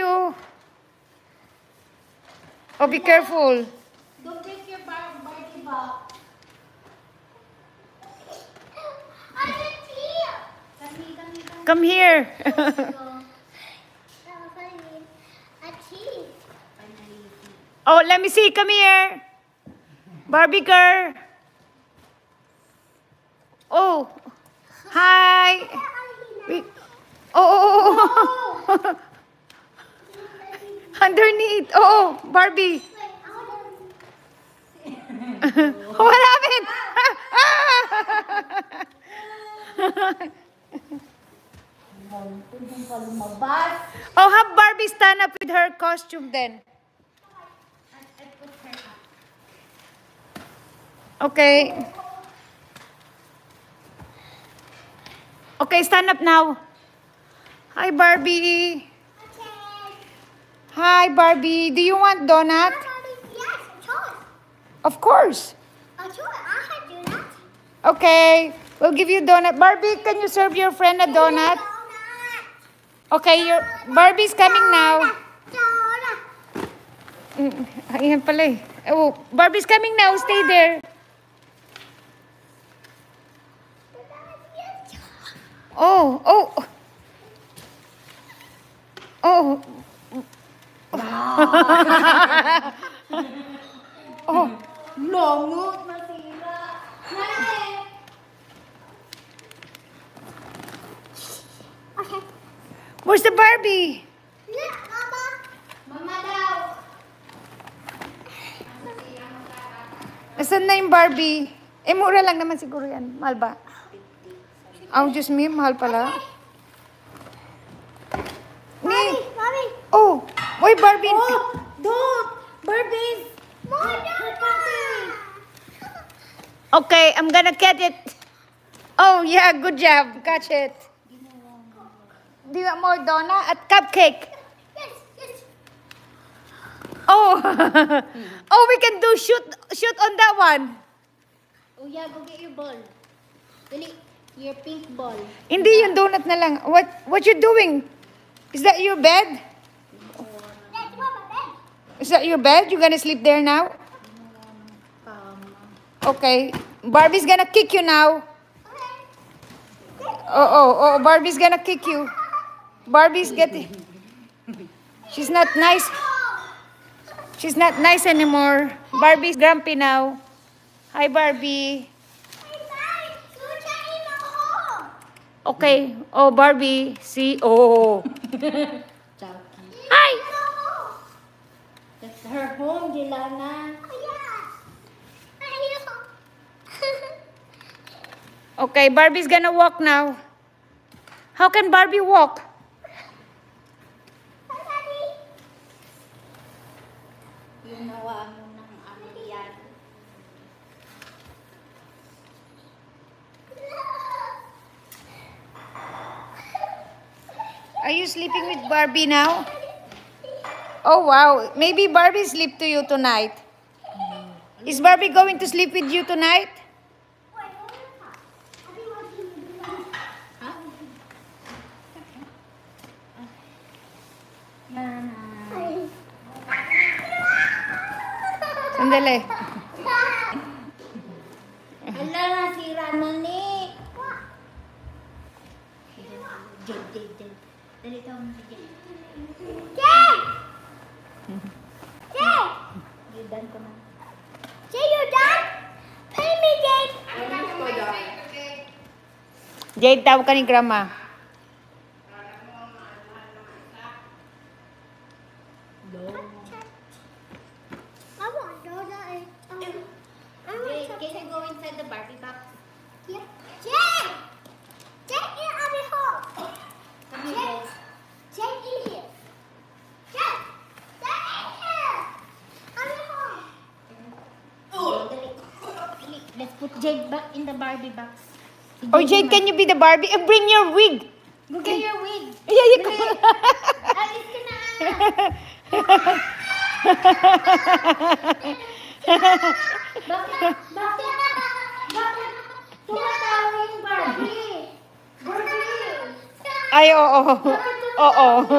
you. Oh, be careful. Don't take your bar Barbie box. I can feel. Kami, kami, kami. Come here. That was what I mean. A cheese. Finally. oh, let me see. Come here. Barbie girl. Oh. Hi. Wait. Oh, oh, oh, oh. Underneath. Oh, Barbie. What happened? Oh, have Barbie stand up with her costume then. Okay. Okay, stand up now. Hi, Barbie. Hi, Barbie. Do you want donut? Yes. Of course. A choice. I had do. Okay, we'll give you donut. Barbie, can you serve your friend a donut? Donut. Okay, your Barbie's coming now. Donut. Ayan pala eh. Oh, Barbie's coming now. Stay there. Oh, oh. Oh. oh. Longot, masira. Nani? Okay. Where's the Barbie? Look, Mama. Mama daw. Nasaan na yung Barbie? Eh, mura lang naman siguro yan. Mahal ba? Oh, just me. Mahal pala. Ni. Mommy. Oh, why Barbie? Oh, don't. Donut. Okay, I'm gonna get it. Oh, yeah, good job. Catch it. Do you want more donut? At cupcake? Yes, yes. Oh, oh, we can do shoot shoot on that one. Oh yeah, go get your ball. Dali, your pink ball. Hindi yung donut na lang. What what you doing? Is that your bed? Is that your bed? You're gonna sleep there now? Okay. Barbie's gonna kick you now. Oh, oh, oh, Barbie's gonna kick you. Barbie's getting. She's not nice. She's not nice anymore. Barbie's grumpy now. Hi, Barbie. Hey, guys, go check in the hole. Okay. Oh, Barbie. See? Oh. Hi. In the hole. That's her home, you. Okay, Barbie's gonna walk now. How can Barbie walk? Are you sleeping with Barbie now? Oh, wow. Maybe Barbie sleep to you tonight. Is Barbie going to sleep with you tonight? Wait, what is that? I think what you do Jay! You done ko na. Jay, you done? Pay me, Jay. Jade, tawag ka ni Grandma. I put Jade back in the Barbie box. Si Oh, Jade, can you be the Barbie? Eh, bring your wig. Go get your wig. Yeah, you can. Alis ka na. Bakit? Bakit? Bakit? Tumatawa yung Barbie. Barbie. Ay, oo. Oo.